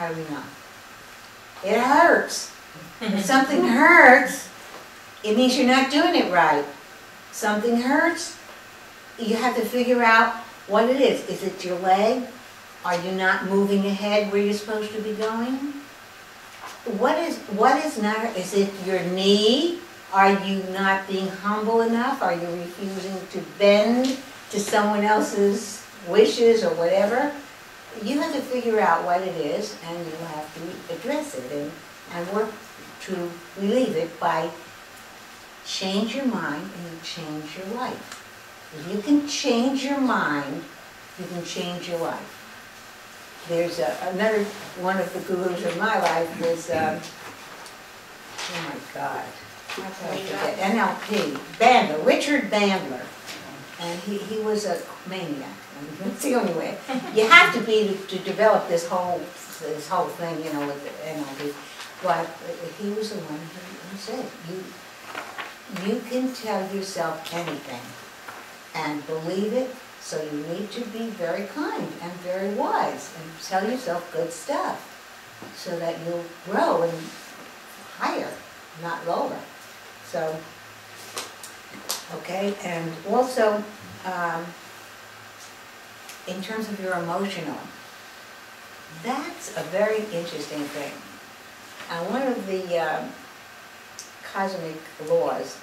How do we know? It hurts. If something hurts, it means you're not doing it right. Something hurts, you have to figure out what it is. Is it your leg? Are you not moving ahead where you're supposed to be going? What is, what is not, is it your knee? Are you not being humble enough? Are you refusing to bend to someone else's wishes or whatever? You have to figure out what it is and you have to address it and, and work to relieve it by change your mind and you change your life. If you can change your mind, you can change your life. There's a, another, one of the gurus of my life was, um, oh my God, NLP, Bandler, Richard Bandler. And he, he was a maniac, that's the only way. You have to be to, develop this whole, this whole thing, you know, with the NLP. But he was the one who, who said, you, you can tell yourself anything and believe it, so you need to be very kind and very wise and tell yourself good stuff so that you'll grow and higher, not lower. So, okay, and also, um, in terms of your emotional, that's a very interesting thing. And one of the um, cosmic laws,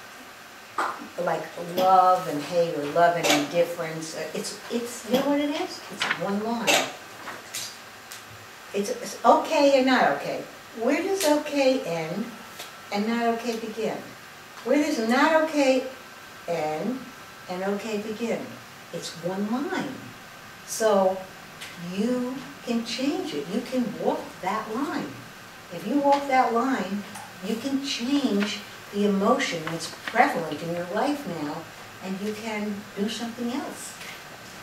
like love and hate or love and indifference, uh, it's, it's, you know what it is? It's one line. It's, it's okay and not okay. Where does okay end and not okay begin? Where does not okay end and okay begin? It's one line. So you can change it. You can walk that line. If you walk that line, you can change the emotion that's prevalent in your life now, and you can do something else.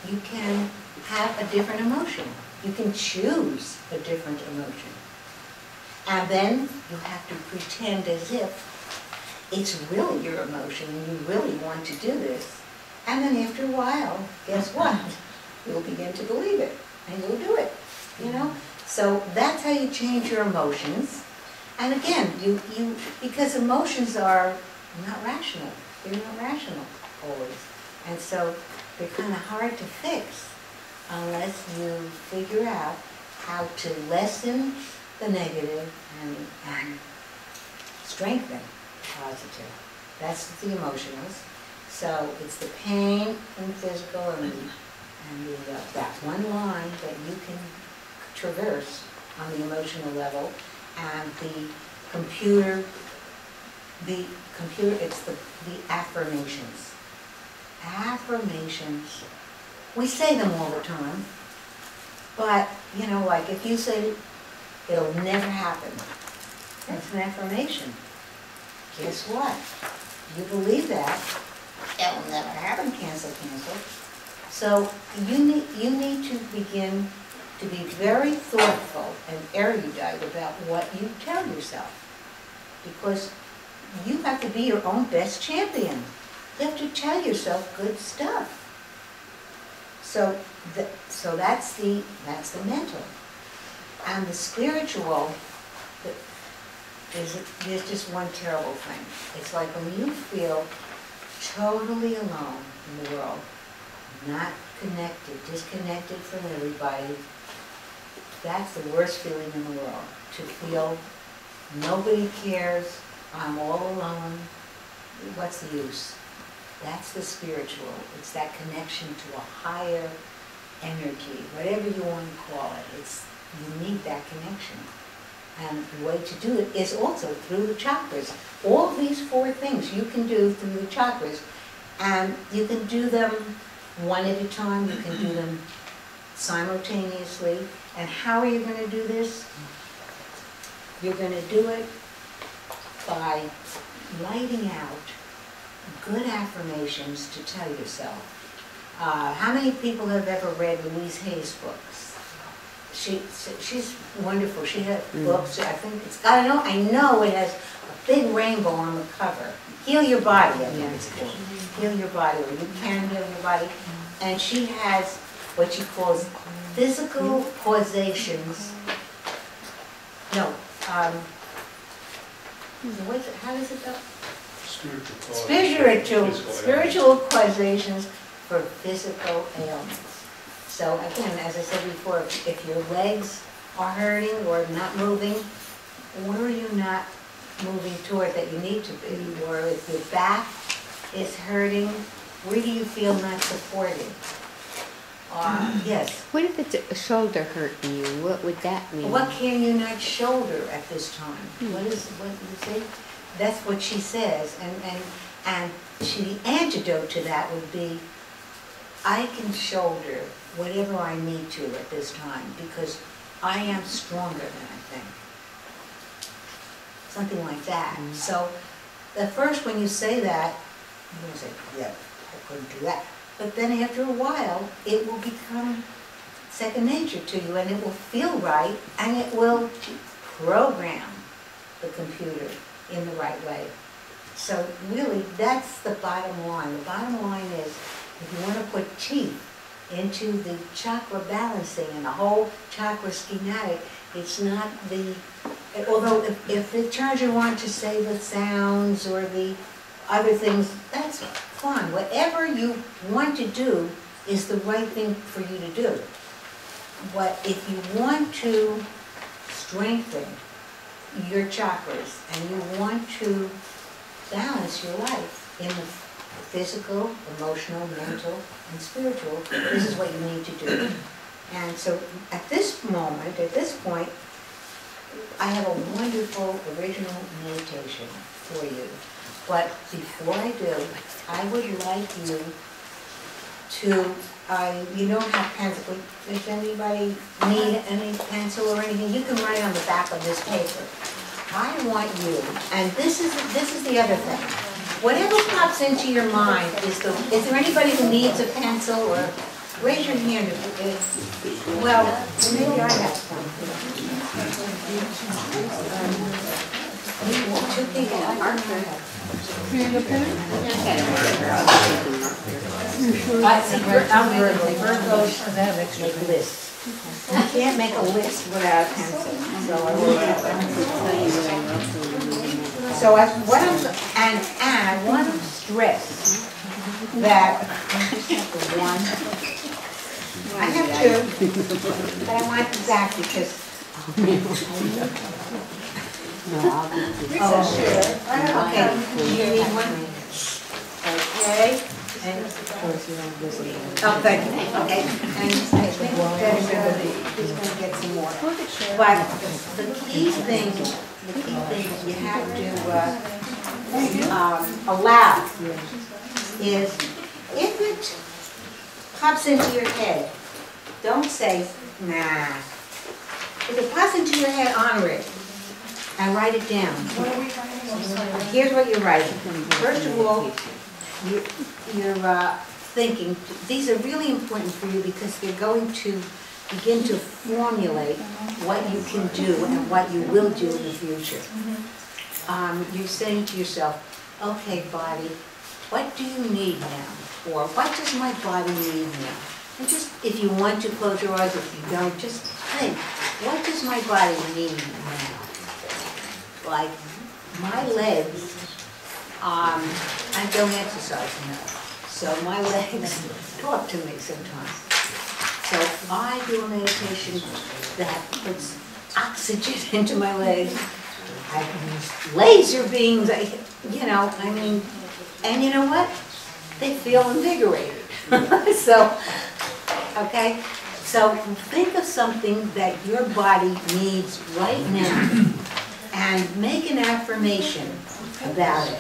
You can have a different emotion. You can choose a different emotion. And then you have to pretend as if it's really your emotion and you really want to do this. And then after a while, guess what? You'll begin to believe it and you'll do it, you know? So that's how you change your emotions. And again, you, you, because emotions are not rational. They're not rational always. And so they're kind of hard to fix unless you figure out how to lessen the negative and, and strengthen the positive. That's the emotionals. So it's the pain and physical and and the, uh, that one line that you can traverse on the emotional level and the computer, the computer, it's the, the affirmations. Affirmations, we say them all the time, but, you know, like if you say, it'll never happen, that's an affirmation. Guess what? You believe that, it'll never happen, cancel, cancel. So you need, you need to begin to be very thoughtful and erudite about what you tell yourself. Because you have to be your own best champion. You have to tell yourself good stuff. So, the, so that's the that's the mental, and the spiritual. Is there's just one terrible thing. It's like when you feel totally alone in the world, not connected, disconnected from everybody, that's the worst feeling in the world, to feel nobody cares, I'm all alone, what's the use? That's the spiritual. It's that connection to a higher energy, whatever you want to call it. It's you need that connection. And the way to do it is also through the chakras. All these four things you can do through the chakras. And you can do them one at a time, you can do them simultaneously. And how are you going to do this? You're going to do it by writing out good affirmations to tell yourself. Uh, how many people have ever read Louise Hay's books? She, she's wonderful. She has mm. books. I think it's got. I know. I know it has a big rainbow on the cover. Heal your body. I think it's called. Heal your body, or you can heal your body. And she has what she calls physical causations no, um, what's it, how does it go? Spiritual cause. Spiritual, spiritual causations for physical ailments. So again, as I said before, if if your legs are hurting or not moving, where are you not moving toward that you need to be? Or if your back is hurting, where do you feel not supported? Uh, yes, What if it's a shoulder hurting you? What would that mean? what can you not shoulder at this time? What is, what, you see? That's what she says, and, and, and she, the antidote to that would be, I can shoulder whatever I need to at this time, because I am stronger than I think. Something like that. Mm. So, at first, when you say that, you're gonna say, yeah, couldn't do that. But then after a while, it will become second nature to you, and it will feel right, and it will program the computer in the right way. So really, that's the bottom line. The bottom line is, if you want to put teeth into the chakra balancing and the whole chakra schematic, it's not the, although if, if turns you on to say the sounds or the other things, that's fine. Whatever you want to do is the right thing for you to do. But if you want to strengthen your chakras and you want to balance your life in the physical, emotional, mental, and spiritual, this is what you need to do. And so at this moment, at this point, I have a wonderful original meditation for you. But before I do, I would like you to, I, you don't have pencil, does anybody need any pencil or anything? You can write on the back of this paper. I want you, and this is, this is the other thing. Whatever pops into your mind is the, is there anybody who needs a pencil or, raise your hand if, if, well, maybe I have some. I see, I'm can't make a list without a pencil. So I, what I'm, and, and I want to stress that, one, I have two, but I want Zach because. Oh, sure. Okay, you. Need one? Okay, and, oh, thank you, okay, and I think that uh, he's gonna get some more. But the key thing, the key thing you have to, uh, um, allow is if it pops into your head, don't say, nah. If it pops into your head, honor it, and write it down. Here's what you're writing. First of all, you- you're uh, thinking, these are really important for you because they're going to begin to formulate what you can do and what you will do in the future. Um, You're saying to yourself, okay, body, what do you need now? Or what does my body need now? And just, if you want to close your eyes, if you don't, just think, what does my body need now? Like, my legs, um, I don't exercise enough, so my legs talk to me sometimes. So I do a meditation that puts oxygen into my legs. I use laser beams, I, you know, I mean, and you know what? They feel invigorated. So, okay, so think of something that your body needs right now and make an affirmation about it.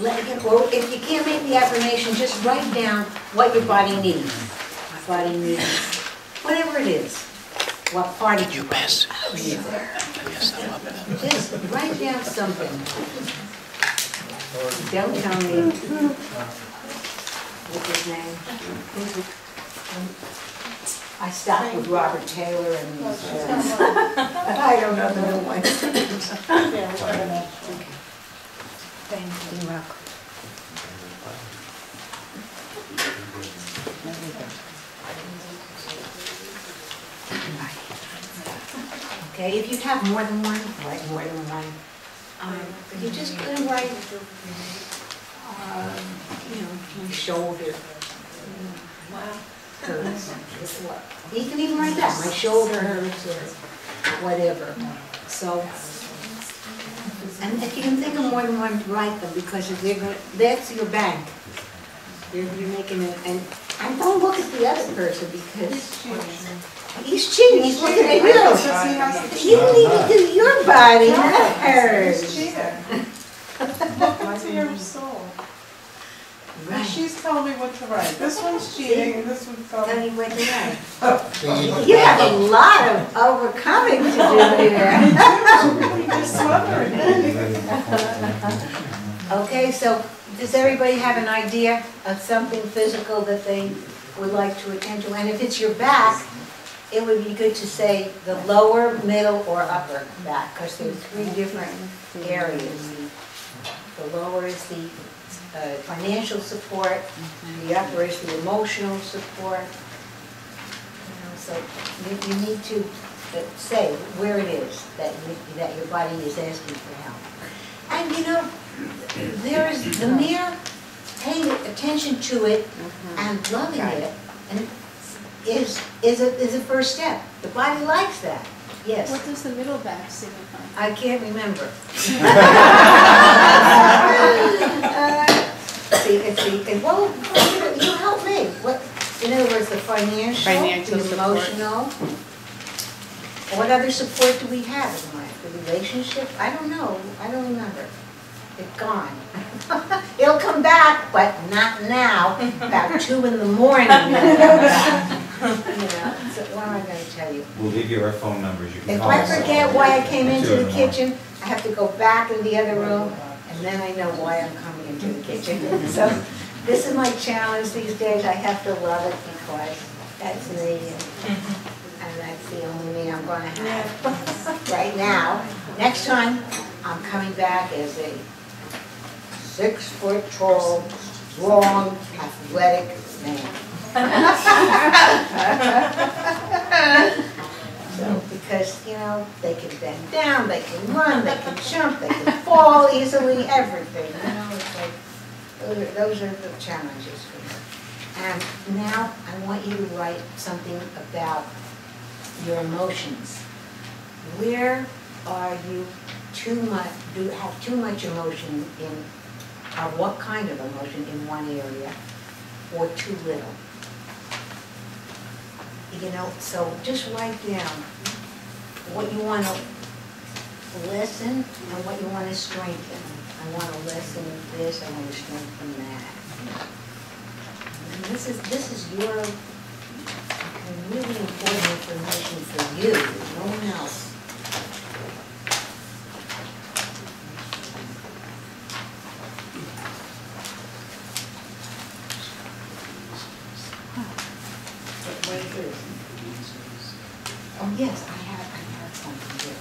Let or if you can't make the affirmation, just write down what your body needs. My body needs, whatever it is, what part of you body needs it. Just write down something. Don't tell me. What's his name? Who's it? I stopped with Robert Taylor and, uh, I don't know the new one. Thank you. You're welcome. Okay, if you have more than one, write more than one. Um, You're just gonna write, um, you know, my shoulder hurts. You can even write that, my shoulder hurts or whatever. So, and if you can think of more than one, write them because if they're gonna, that's your bank. You're, you're making it, and, and don't look at the other person because he's cheating, he's looking at you. You need to do your body, not hers. Look into your soul. And Right. she's telling me what to write. This one's cheating and this one's Tell telling you me. what to write. See, You have a lot of overcoming to do here. You're. Okay, so does everybody have an idea of something physical that they would like to attend to? And if it's your back, it would be good to say the lower, middle, or upper back, because there are three different areas. The lower is the uh, financial support, the upper is the emotional support. You know, So you, you need to uh, say where it is that, you- that your body is asking for help. And you know, there is the mere paying attention to it and loving it, and is, is a, is a first step. The body likes that, yes. What does the middle back signify? I can't remember. See, it's the, and well, you you help me. What, in other words, the financial, Financial the support. emotional. What other support do we have in life? The relationship? I don't know. I don't remember. It's gone. It'll come back, but not now. About two in the morning. it'll come back. You know, so what am I gonna tell you? We'll leave you our phone numbers, you can If call I us. forget why I came into the the kitchen, I have to go back in the other room, and then I know why I'm coming into the kitchen. So this is my challenge these days, I have to love it because that's me, and and that's the only me I'm gonna have right now. Next time, I'm coming back as a six-foot tall, strong, athletic man. Because, you know, they can bend down, they can run, they can jump, they can fall easily, everything, you know, it's like, those are, those are the challenges for me. And now, I want you to write something about your emotions. Where are you too much, do have too much emotion in, or what kind of emotion in one area, or too little? you know, so just write down what you want to listen and what you want to strengthen. I want to lessen this, I want to strengthen that. And this is, this is your really important information for you, no one else. But what is this? Oh, yes, I have, I have something here.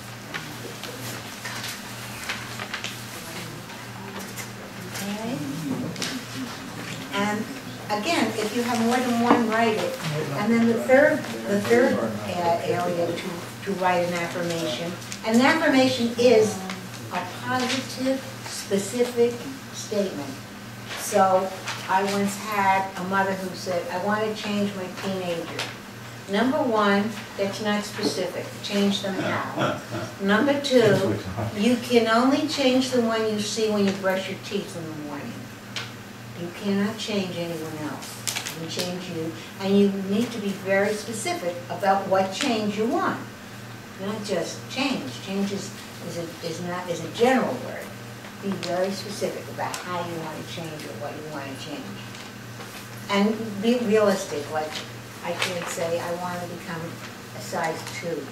Okay? And again, if you have more than one, write it. And then the third, the third to, to write an affirmation. And the affirmation is a positive, specific statement. So I once had a mother who said, I want to change my teenager. Number one, that's not specific, change them how. Number two, you can only change the one you see when you brush your teeth in the morning. You cannot change anyone else. Change you, and you need to be very specific about what change you want. Not just change, change is, is a, is not, is a general word. Be very specific about how you want to change or what you want to change. And be realistic, like, I can't say I want to become a size two.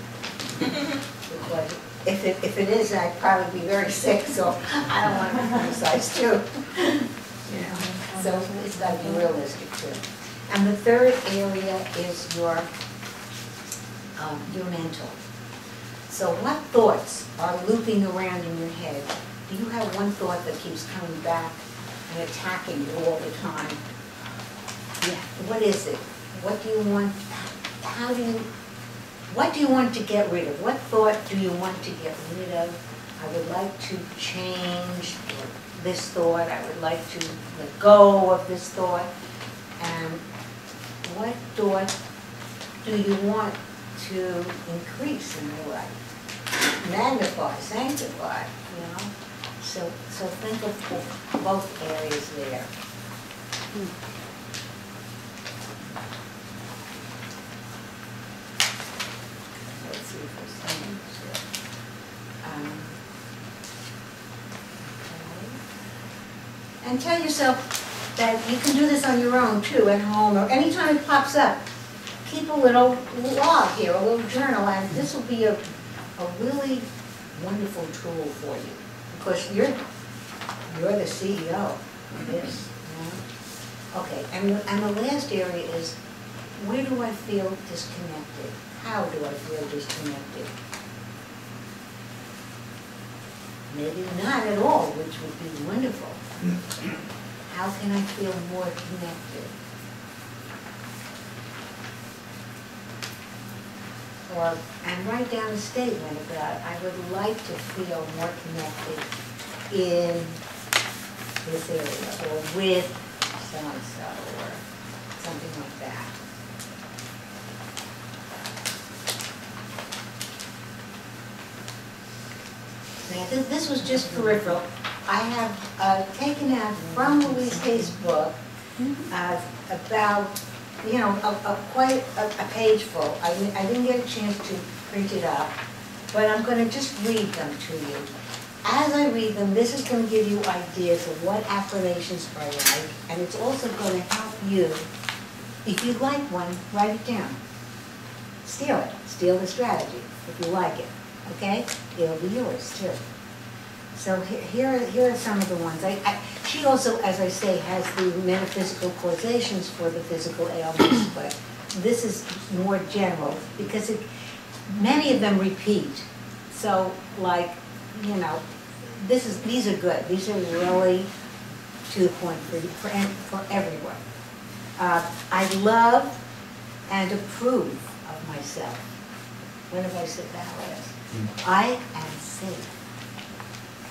Because if it, if it is, I'd probably be very sick, so I don't want to become a size two. Know, So it's got to be realistic too. And the third area is your, um, your mental. So what thoughts are looping around in your head? Do you have one thought that keeps coming back and attacking you all the time? Yeah. What is it? What do you want, how do you, what do you want to get rid of? What thought do you want to get rid of? I would like to change this thought, I would like to let go of this thought. And what thought do you want to increase in your life? Magnify, sanctify, you know? So, so think of both- areas there. Let's see if there's something to, um, okay. And tell yourself that you can do this on your own too, at home, or anytime it pops up. Keep a little log here, a little journal, and this will be a, a really wonderful tool for you. Because you're, you're the CEO of this, you know? Okay, and, and the last area is, where do I feel disconnected? How do I feel disconnected? Maybe not at all, which would be wonderful. How can I feel more connected? Or, and write down a statement about, I would like to feel more connected in this area, or with so-and-so, or something like that. This, this was just peripheral. I have uh, taken out from Louise Hay's book, uh, about, you know, a, a quite a, a page full. I, didn't- I didn't get a chance to print it up, but I'm gonna just read them to you. As I read them, this is gonna give you ideas of what affirmations are like, and it's also gonna help you, if you like one, write it down. Steal it, steal the strategy, if you like it, okay? It'll be yours too. So he- here, are- here are some of the ones. I, I, she also, as I say, has the metaphysical causations for the physical ailments, but this is more general, because it, many of them repeat. So like, you know, this is, these are good, these are really to the point for, for, an- for everyone. Uh, I love and approve of myself. When have I said that last? I am safe.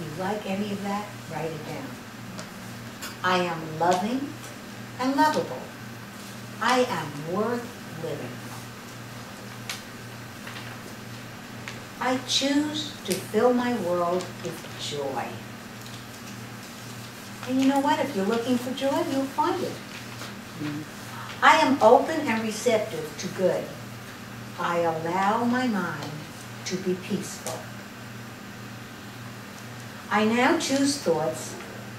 If you like any of that, write it down. I am loving and lovable. I am worth living. I choose to fill my world with joy. And you know what? If you're looking for joy, you'll find it. I am open and receptive to good. I allow my mind to be peaceful. I now choose thoughts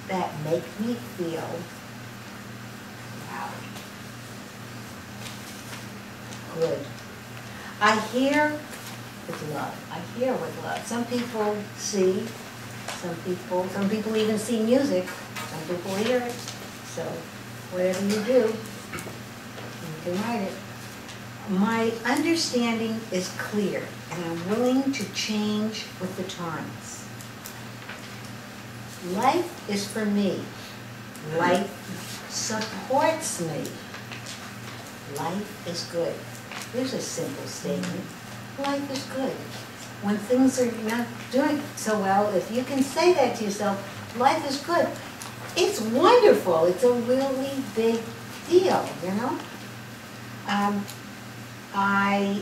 that make me feel proud. Good. I hear with love. I hear with love. Some people see, some people, some people even see music, some people hear it. So whatever you do, you can write it. My understanding is clear and I'm willing to change with the times. Life is for me. Life supports me. Life is good. Here's a simple statement. Life is good. When things are not doing so well, if you can say that to yourself, life is good. It's wonderful. It's a really big deal, you know? Um, I,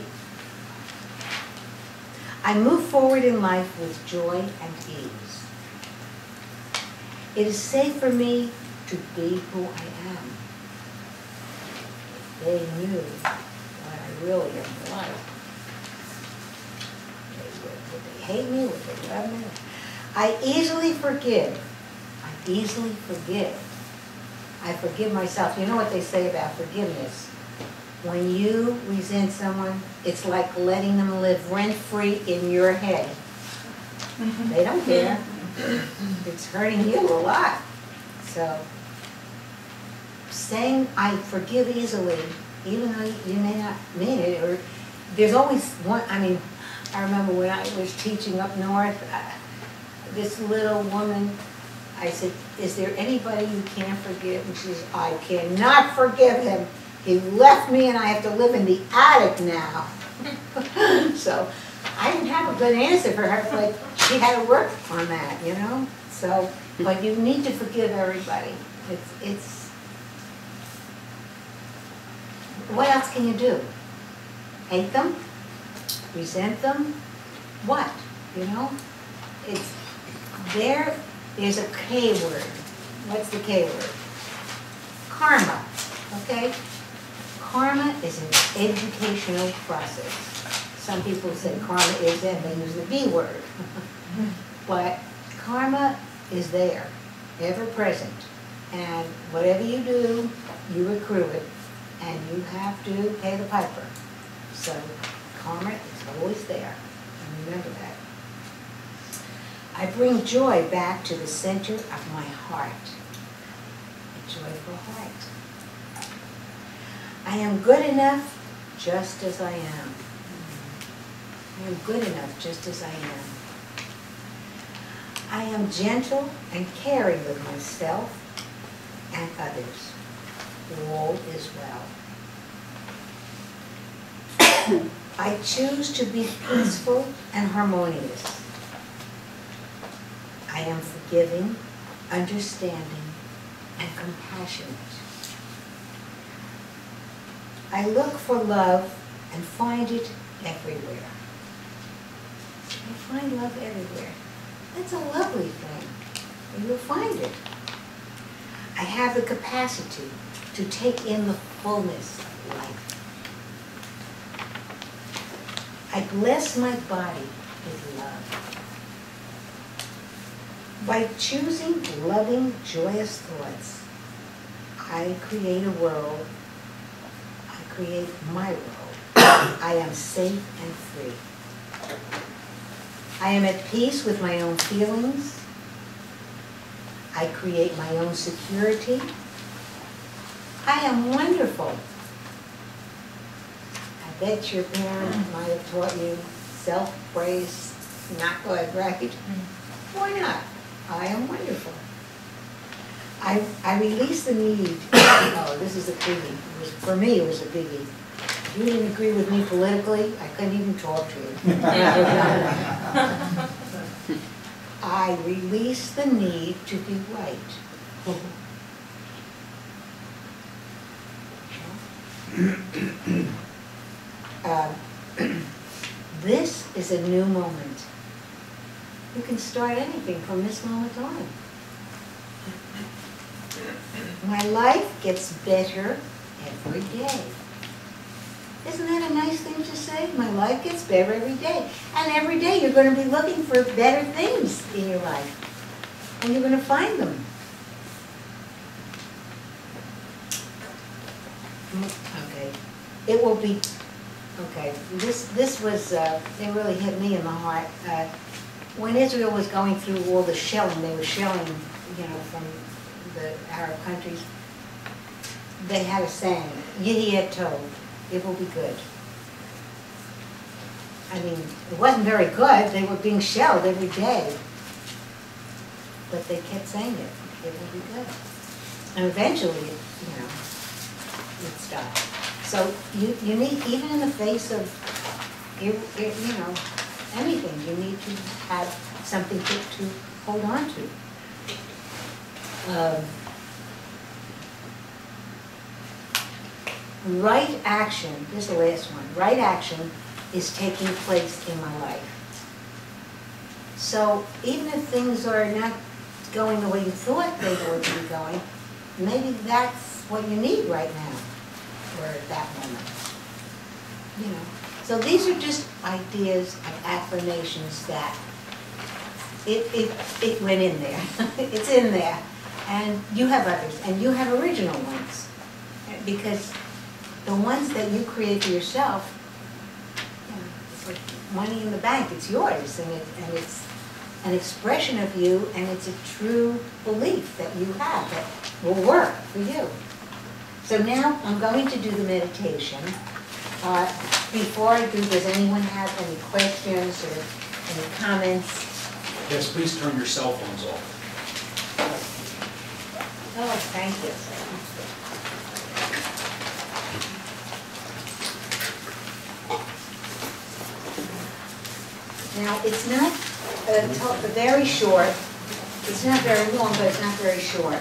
I move forward in life with joy and ease. It is safe for me to be who I am. If they knew what I really am like, they would, would they hate me, would they love me? I easily forgive. I easily forgive. I forgive myself. You know what they say about forgiveness? When you resent someone, it's like letting them live rent-free in your head. Mm-hmm. They don't care. It's hurting you a lot. So, saying I forgive easily, even though you may not mean it, or, there's always one, I mean, I remember when I was teaching up north, uh, this little woman, I said, is there anybody you can't forgive? And she says, I cannot forgive him. He left me and I have to live in the attic now. So I didn't have a good answer for her, but she had to work on that, you know? So, but you need to forgive everybody. It's, it's, what else can you do? Hate them? Resent them? What, you know? It's, there is a K word. What's the K word? Karma, okay? Karma is an educational process. Some people say karma is, and they use the B word. But karma is there, ever present. And whatever you do, you accrue it, and you have to pay the piper. So karma is always there, remember that. I bring joy back to the center of my heart. A joyful heart. I am good enough just as I am. I am good enough just as I am. I am gentle and caring with myself and others. All is well. I choose to be peaceful and harmonious. I am forgiving, understanding, and compassionate. I look for love and find it everywhere. I find love everywhere. That's a lovely thing, and you'll find it. I have the capacity to take in the fullness of life. I bless my body with love. By choosing loving, joyous thoughts, I create a world, I create my world. I am safe and free. I am at peace with my own feelings. I create my own security. I am wonderful. I bet your parents might have taught you self-praise, not good, right? Why not? I am wonderful. I, I release the need, oh, this is a biggie, was- for me, it was a biggie. If you didn't agree with me politically, I couldn't even talk to you. I release the need to be right. Um, This is a new moment. You can start anything from this moment on. My life gets better every day. Isn't that a nice thing to say? My life gets better every day. And every day you're going to be looking for better things in your life. And you're going to find them. Okay. It will be, okay, this, this was, uh, it really hit me in the heart. Uh, When Israel was going through all the shelling, they were shelling, you know, from the Arab countries, they had a saying, Yehi had told, it will be good. I mean, it wasn't very good, they were being shelled every day. But they kept saying it, it will be good. And eventually, it, you know, it stopped. So you, you need, even in the face of, you, you know, anything, you need to have something to, to hold on to. Um, Right action, this is the last one, right action is taking place in my life. So even if things are not going the way you thought they were be going, maybe that's what you need right now, or at that moment. You know, so these are just ideas of affirmations that it, it, it went in there. It's in there. And you have others, and you have original ones. Because the ones that you create for yourself, you know, it's like money in the bank, it's yours, and it, and it's an expression of you, and it's a true belief that you have that will work for you. So now I'm going to do the meditation. Uh, Before I do, does anyone have any questions or any comments? Yes, please turn your cell phones off. Oh, thank you. Now, it's not, uh, to- very short, it's not very long, but it's not very short.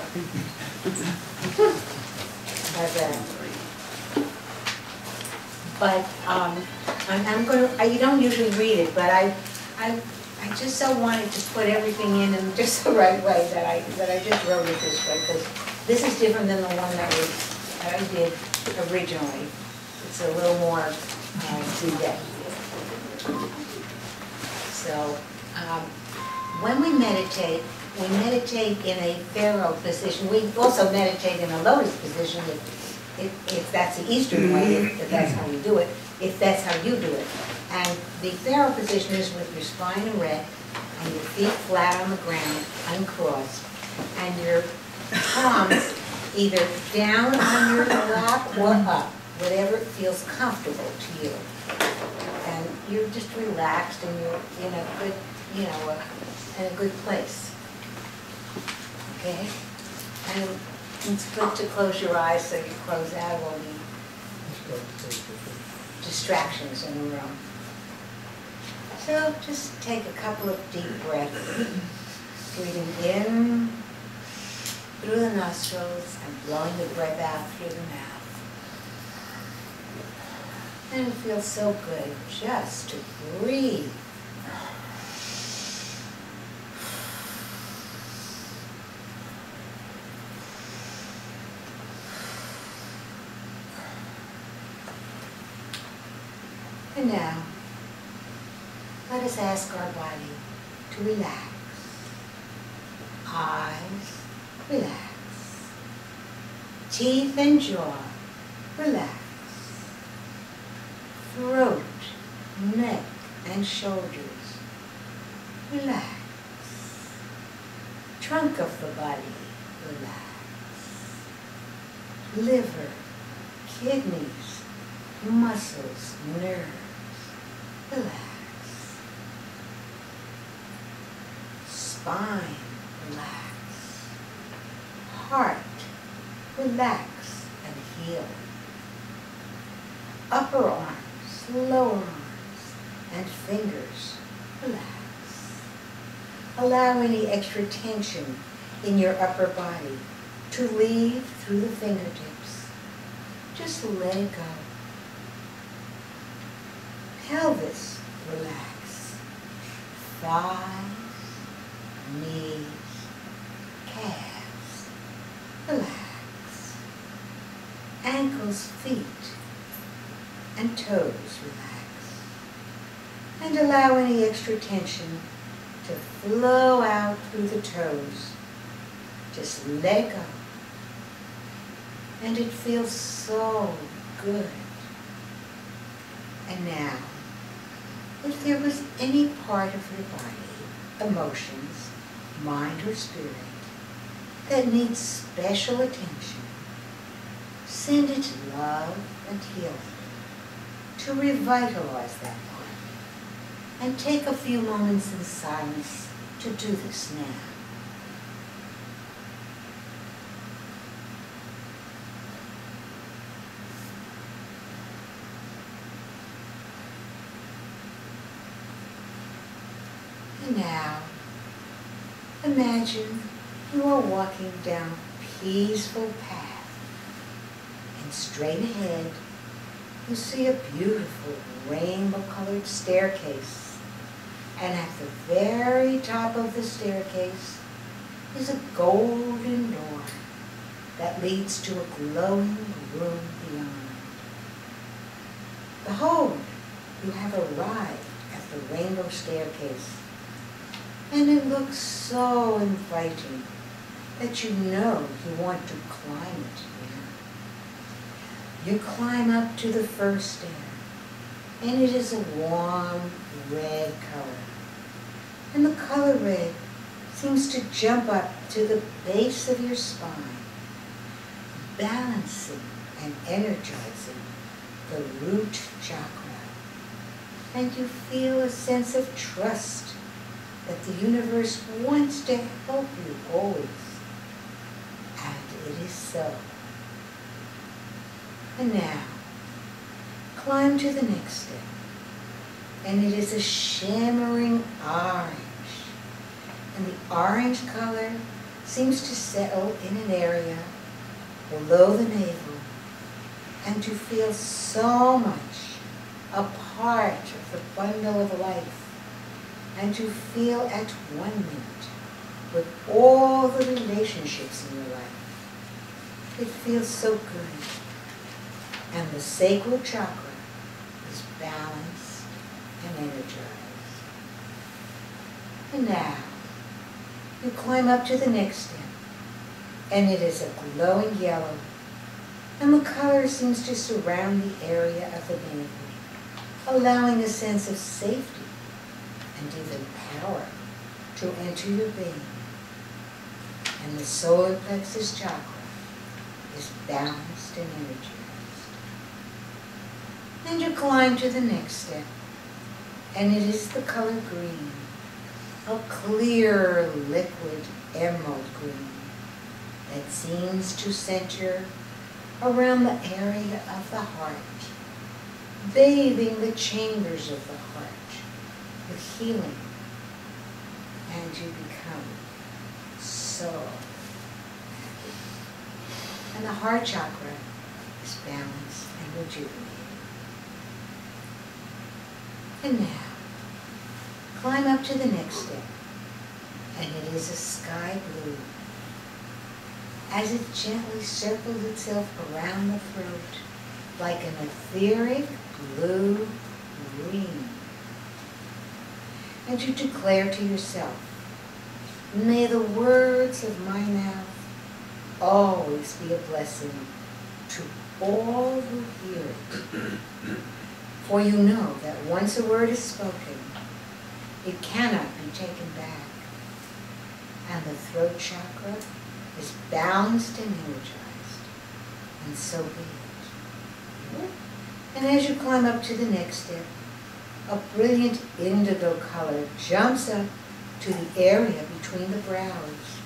But, um, I'm, I'm gonna, I- you don't usually read it, but I, I, I just so wanted to put everything in in just the right way that I, that I just wrote it this way, because this is different than the one that was, that I did originally. It's a little more, uh, in-depth. So, um, when we meditate, we meditate in a pharaoh position. We also meditate in a lotus position if, if, if that's the eastern way, if if that's how you do it, if that's how you do it. And the pharaoh position is with your spine erect and your feet flat on the ground, uncrossed, and your palms either down on your lap or up, whatever feels comfortable to you you're just relaxed and you're in a good, you know, uh, in a good place. Okay? And it's good to close your eyes so you close out all the distractions in the room. So just take a couple of deep breaths, breathing in through the nostrils and blowing the breath out through the mouth. And it feels so good just to breathe. And now, let us ask our body to relax. Eyes, relax. Teeth and jaw, relax throat, neck, and shoulders. Relax. Trunk of the body, relax. Liver, kidneys, muscles, nerves, relax. Spine, relax. Heart, relax and heal. Upper arms, lower arms, and fingers, relax. Allow any extra tension in your upper body to leave through the fingertips. Just let it go. Pelvis, relax. Thighs, knees, calves, relax. Ankles, feet, and toes relax. And allow any extra tension to flow out through the toes. Just let go. And it feels so good. And now, if there was any part of your body, emotions, mind or spirit, that needs special attention, send it love and healing to revitalize that part. And take a few moments in silence to do this now. And now, imagine you are walking down a peaceful path and straight ahead you see a beautiful rainbow-colored staircase. And at the very top of the staircase is a golden door that leads to a glowing room beyond. Behold, you have arrived at the rainbow staircase. And it looks so inviting that you know you want to climb it. You climb up to the first stair, and it is a warm red color. And the color red seems to jump up to the base of your spine, balancing and energizing the root chakra. And you feel a sense of trust that the universe wants to help you always. And it is so. And now, climb to the next step. and it is a shimmering orange. And the orange color seems to settle in an area below the navel and to feel so much a part of the bundle of life and to feel at one minute with all the relationships in your life. It feels so good. And the sacral chakra is balanced and energized. And now, you climb up to the next step, and it is a glowing yellow, and the color seems to surround the area of the navel, allowing a sense of safety and even power to enter your being. And the solar plexus chakra is balanced and energized. And you climb to the next step, and it is the color green, a clear liquid emerald green that seems to center around the area of the heart, bathing the chambers of the heart with healing, and you become so happy. And the heart chakra is balanced and rejuvenated. And now, climb up to the next step, and it is a sky blue. As it gently circles itself around the throat like an etheric blue green. And you declare to yourself, may the words of my mouth always be a blessing to all who hear it. For you know that once a word is spoken, it cannot be taken back. And the throat chakra is balanced and energized, and so be it. And as you climb up to the next step, a brilliant indigo color jumps up to the area between the brows,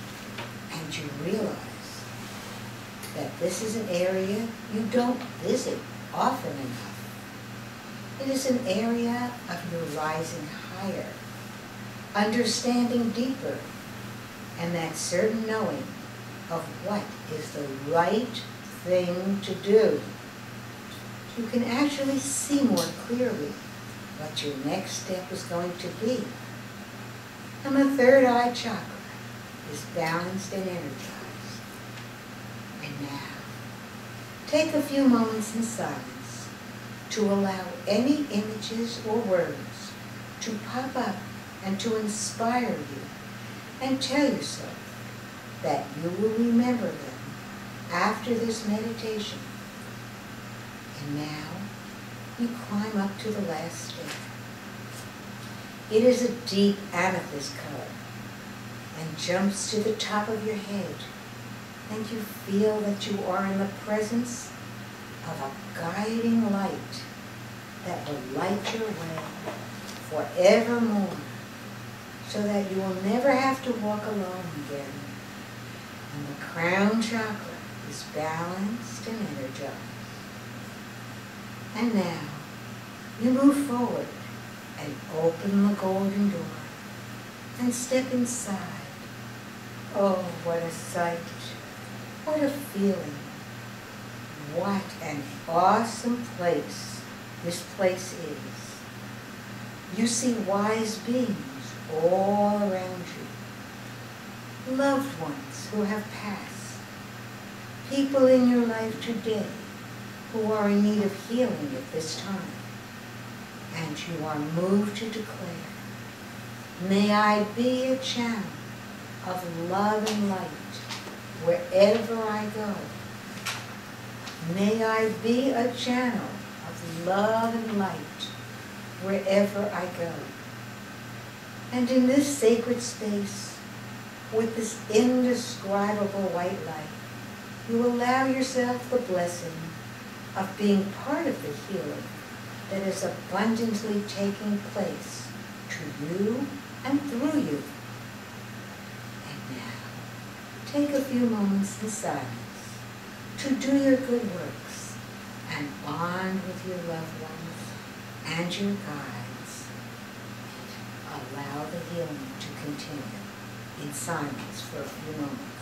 and you realize that this is an area you don't visit often enough. It is an area of your rising higher, understanding deeper, and that certain knowing of what is the right thing to do. You can actually see more clearly what your next step is going to be. And the third eye chakra is balanced and energized. And now, take a few moments in silence to allow any images or words to pop up and to inspire you and tell yourself that you will remember them after this meditation. And now you climb up to the last step. It is a deep amethyst color and jumps to the top of your head. And you feel that you are in the presence of a guiding light that will light your way forevermore so that you will never have to walk alone again. And the crown chakra is balanced and energized. And now, you move forward and open the golden door and step inside. Oh, what a sight. What a feeling. What an awesome place this place is. You see wise beings all around you. Loved ones who have passed. People in your life today who are in need of healing at this time. And you are moved to declare, may I be a channel of love and light wherever I go. May I be a channel of love and light wherever I go. And in this sacred space, with this indescribable white light, you allow yourself the blessing of being part of the healing that is abundantly taking place to you and through you. And now, take a few moments in silence to do your good works and bond with your loved ones and your guides. Allow the healing to continue in silence for a few moments.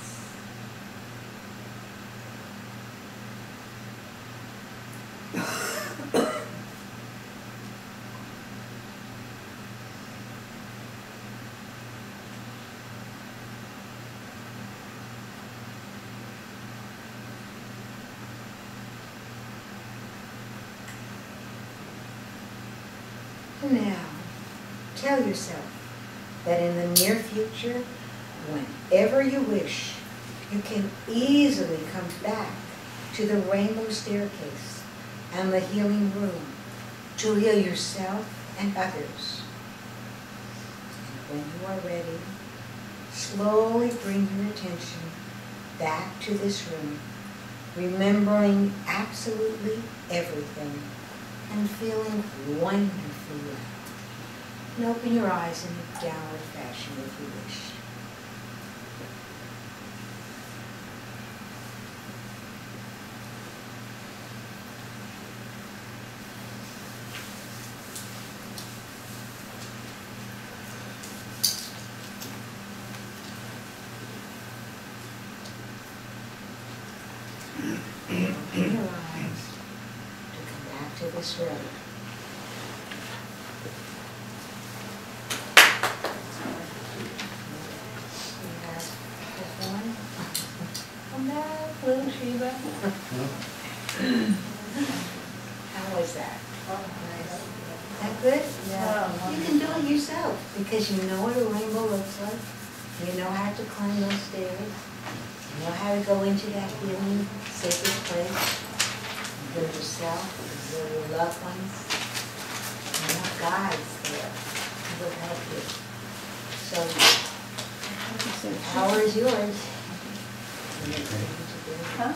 Tell yourself that in the near future, whenever you wish, you can easily come back to the rainbow staircase and the healing room to heal yourself and others. And when you are ready, slowly bring your attention back to this room, remembering absolutely everything and feeling wonderfully well. And open your eyes in a downward fashion if you wish. Open your eyes to come back to this room. We have this one. Come back, little Sheba. How was that? Is that good? Yeah. You can do it yourself, because you know what a rainbow looks like. You know how to climb those stairs. You know how to go into that healing sacred place. You heal yourself, you heal your loved ones. You have guides there who will help you. So the power is yours. Huh?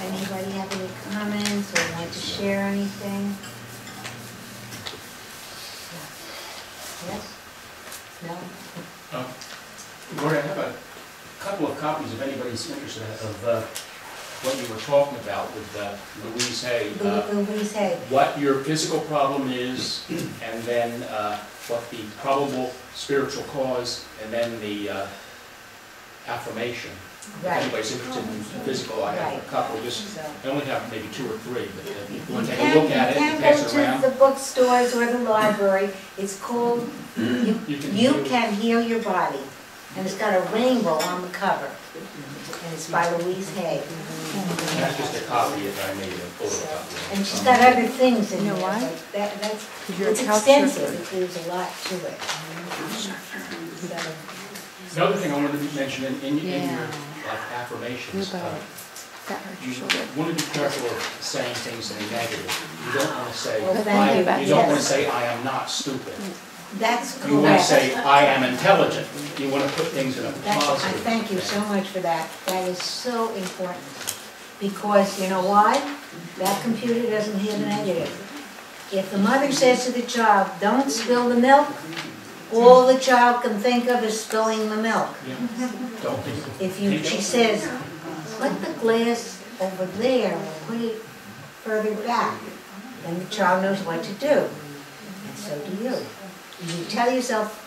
Anybody have any comments or want to share anything? Yes? No? Uh, Lori, I have a couple of copies, if anybody's interested, of uh, what you were talking about with uh, Louise Hay. uh, Louise Hay. What your physical problem is, and then uh, what the probable spiritual cause, and then the uh, affirmation. If Right. anybody's interested in physical, I have a couple, just, So- I only have maybe two or three, but uh, if you want to take You a look can't- at it and You pass can't it go around. to the bookstores or the library. It's called, you, You can you heal- can heal your body. And it's got a rainbow on the cover. And it's by Louise Hay. That's just a copy that I made a photocopy. And she's got other things in You there, know why? but that, that's, you're a it's couch extensive. surfer. There's a lot to it. So, The other thing I wanted to mention in, in in your Yeah. like affirmations, uh. That you shoulder. want to be careful of saying things in a negative. You don't want to say, Well, I, you, you don't want to say, I am not stupid. That's correct. You want to say, I am intelligent. You want to put things in a That's, I positive. thank you so much for that. That is so important. Because you know why? That computer doesn't hear the negative. If the mother says to the child, don't spill the milk, all the child can think of is spilling the milk. Yeah. If you, she says, put the glass over there, put it further back, then the child knows what to do. And so do you. You tell yourself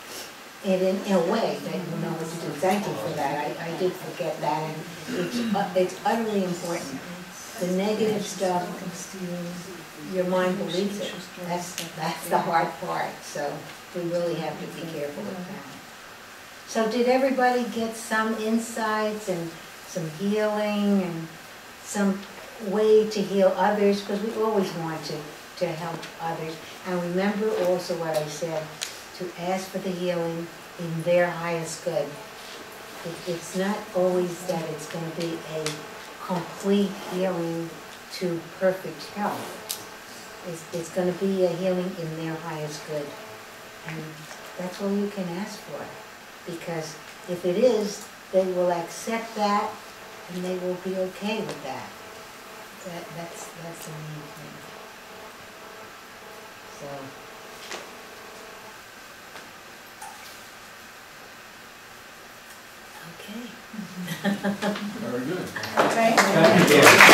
it in, in a way that you know what to do. Thank you for that. I, I did forget that, and it's, uh, it's utterly important. The negative stuff, your mind believes it. That's, that's the hard part, so we really have to be careful with that. So did everybody get some insights and some healing and some way to heal others? Because we always want to, to help others. And remember also what I said, to ask for the healing in their highest good. It, it's not always that it's gonna be a complete healing to perfect health. It's, it's gonna be a healing in their highest good. And that's all you can ask for. Because if it is, they will accept that and they will be okay with that. That, that's, that's the main thing. So. Okay. Very good. Thank you. Thank you.